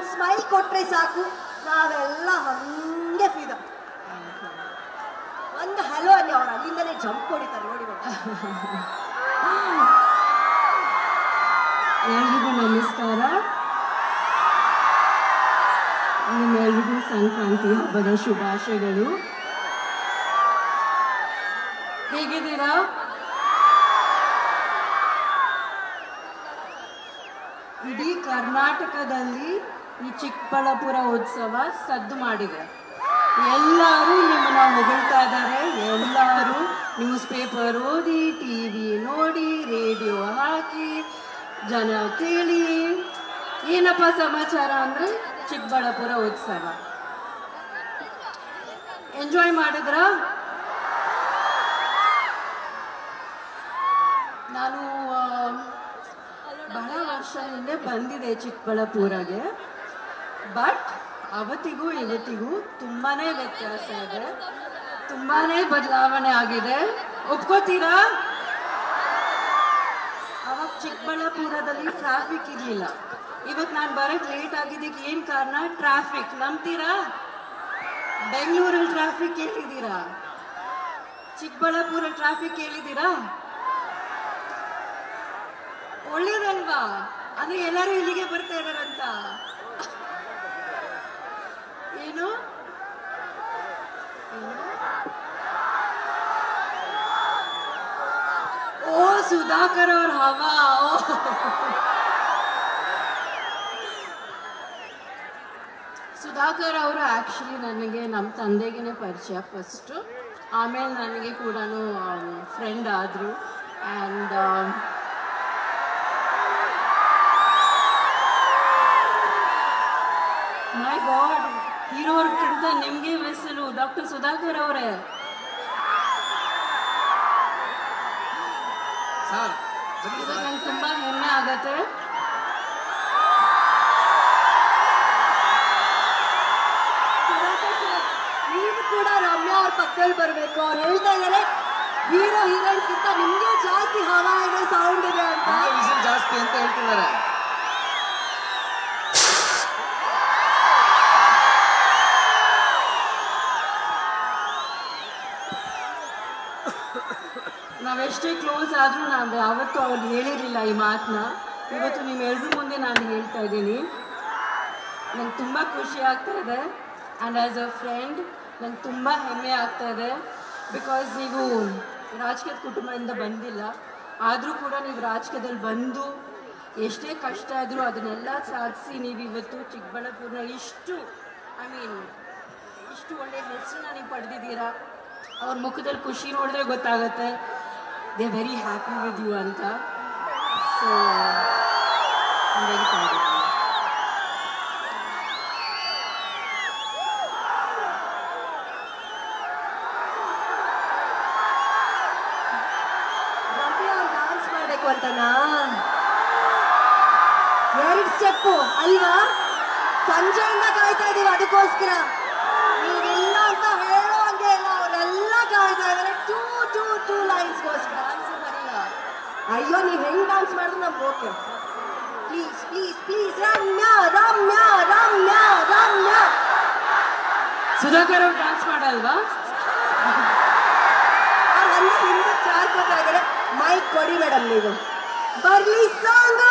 ಒಂದು ಸ್ಮೈಲ್ ಕೊಟ್ಟರೆ ಸಾಕು. ನಾವೆಲ್ಲ ಹಂಗೆ ಫೀದ ಒಂದು ಹಲೋ ಅಲ್ಲಿ ಅವ್ರು ಅಲ್ಲಿಂದಲೇ ಜಂಪ್ ಹೊಡಿತಾರೆ ನೋಡಿ ಎಲ್ರಿಗೂ ನಮಸ್ಕಾರ. ನಿಮ್ಮೆಲ್ರಿಗೂ ಸಂಕ್ರಾಂತಿ ಹಬ್ಬದ ಶುಭಾಶಯಗಳು. ಹೇಗಿದ್ದೀರಾ? ಇಡೀ ಕರ್ನಾಟಕದಲ್ಲಿ ಈ ಚಿಕ್ಕಬಳ್ಳಾಪುರ ಉತ್ಸವ ಸದ್ದು ಮಾಡಿದೆ. ಎಲ್ಲರೂ ನಿಮ್ಮನ್ನ ಹೊಗಳ್ತಾ ಇದ್ದಾರೆ. ಎಲ್ಲರೂ ನ್ಯೂಸ್ ಪೇಪರ್ ಓದಿ, ಟಿ ವಿ ನೋಡಿ, ರೇಡಿಯೋ ಹಾಕಿ, ಜನ ಕೇಳಿ. ಏನಪ್ಪ ಸಮಾಚಾರ ಅಂದರೆ ಚಿಕ್ಕಬಳ್ಳಾಪುರ ಉತ್ಸವ. ಎಂಜಾಯ್ ಮಾಡಿದ್ರ? ನಾನು ಬಹಳ ವರ್ಷ ಹಿಂದೆ ಬಂದಿದೆ ಚಿಕ್ಕಬಳ್ಳಾಪುರಗೆ. ಬಟ್ ಅವತ್ತಿಗೂ ಇವತ್ತಿಗೂ ತುಂಬಾನೇ ವ್ಯತ್ಯಾಸ ಇದೆ. ತುಂಬಾನೇ ಬದಲಾವಣೆ ಆಗಿದೆ. ಒಪ್ಕೋತೀರಾ? ಅವಾಗ ಚಿಕ್ಕಬಳ್ಳಾಪುರದಲ್ಲಿ ಟ್ರಾಫಿಕ್ ಇರಲಿಲ್ಲ. ಇವತ್ತು ನಾನು ಬರೋಕ್ಕೆ ಲೇಟ್ ಆಗಿದ್ದಕ್ಕೆ ಏನು ಕಾರಣ? ಟ್ರಾಫಿಕ್ ನಂಬ್ತೀರಾ? ಬೆಂಗಳೂರಲ್ಲಿ ಟ್ರಾಫಿಕ್ ಕೇಳಿದ್ದೀರಾ? ಚಿಕ್ಕಬಳ್ಳಾಪುರ ಟ್ರಾಫಿಕ್ ಕೇಳಿದ್ದೀರಾ? ಒಳ್ಳೇದಲ್ವಾ? ಅಂದ್ರೆ ಎಲ್ಲರೂ ಇಲ್ಲಿಗೆ ಬರ್ತಾ ಇದಾರಂತ. ಏನು ಏನು? ಓ ಸುಧಾಕರ್ ಅವ್ರ ಹವಾ ಓ. ಸುಧಾಕರ್ ಅವರು ಆ್ಯಕ್ಚುಲಿ ನನಗೆ ನಮ್ಮ ತಂದೆಗೇ ಪರಿಚಯ ಫಸ್ಟು ಆಮೇಲೆ ನನಗೆ ಕೂಡ ಫ್ರೆಂಡ್ ಆದರು ಆ್ಯಂಡ್ ಡಾಕ್ಟರ್ ಸುಧಾಕರ್ ಅವರೇ. ನಂಗೆ ತುಂಬ ಹೆಮ್ಮೆ ಆಗತ್ತೆ. ನೀವು ಕೂಡ ರಮ್ಯಾ ಅವ್ರ ಪಕ್ಕದಲ್ಲಿ ಬರಬೇಕು. ಅವ್ರು ಹೇಳ್ತಾ ಇದ್ದಾರೆ ಹೀರೋ ಹೀರೋಯಿನ್ಗಿಂತ ನಿಮಗೆ ಜಾಸ್ತಿ ಹವಾ ಇದೆ ಸೌಂಡ್ ಇದೆ ಅಂತ. ನಾವೆಷ್ಟೇ ಕ್ಲೋಸ್ ಆದರೂ ನಾನು ಯಾವತ್ತೂ ಅವ್ರು ಹೇಳಿರಲಿಲ್ಲ ಈ ಮಾತನ್ನ ಇವತ್ತು ನಿಮ್ಮೆಲ್ಲರ ಮುಂದೆ ನಾನು ಹೇಳ್ತಾ ಇದ್ದೀನಿ. ನಂಗೆ ತುಂಬ ಖುಷಿ ಆಗ್ತಾ ಇದೆ. ಆ್ಯಂಡ್ ಆ್ಯಸ್ ಅ ಫ್ರೆಂಡ್ ನಂಗೆ ತುಂಬ ಹೆಮ್ಮೆ ಆಗ್ತಾ ಇದೆ. ಬಿಕಾಸ್ ನೀವು ರಾಜಕೀಯ ಕುಟುಂಬದಿಂದ ಬಂದಿಲ್ಲ. ಆದರೂ ಕೂಡ ನೀವು ರಾಜಕೀಯದಲ್ಲಿ ಬಂದು ಎಷ್ಟೇ ಕಷ್ಟ ಆದರೂ ಅದನ್ನೆಲ್ಲ ಸಾಧಿಸಿ ನೀವು ಇವತ್ತು ಚಿಕ್ಕಬಳ್ಳಾಪುರನ ಇಷ್ಟು ಐ ಮೀನ್ ಇಷ್ಟು ಒಳ್ಳೆಯ ಹೆಸರನ್ನ ನೀವು ಪಡೆದಿದ್ದೀರಾ? ಅವ್ರ ಮುಖದಲ್ಲಿ ಖುಷಿ ನೋಡಿದ್ರೆ ಗೊತ್ತಾಗುತ್ತೆ. they very happy with you ಅಂತ ಸೊ ವೆರಿ ಪ್ರೌಡ್ ರಮ್ಯಾ ಅವ್ರು ಡಾನ್ಸ್ ಮಾಡ್ಬೇಕು ಅಂತನಾ ಎರಡು ಸ್ಟೆಪ್ಪು ಅಲ್ವಾ ಸಂಜೆಯಿಂದ ಕಾಯ್ತಾ ಇದೀವಿ ಅದಕ್ಕೋಸ್ಕರ ಡಾನ್ಸ್ ಮಾಡಿದ್ರು ನಮ್ಗೆ okay please please please Ramya Ramya Ramya Ramya Sudhakar ಅವ್ರು ಡ್ಯಾನ್ಸ್ ಮಾಡಲ್ವಾ? ಅವ್ರು ಹಂಗೆ ಹಿಂದೆ ಚಾರ್ಕೋತಾ ಇದ್ದಾರೆ ಮೈಕ್ ಕೊಡಿ ಮೇಡಮ್ ನೀವು. ಬರ್ಲಿ ಸಾಂಗು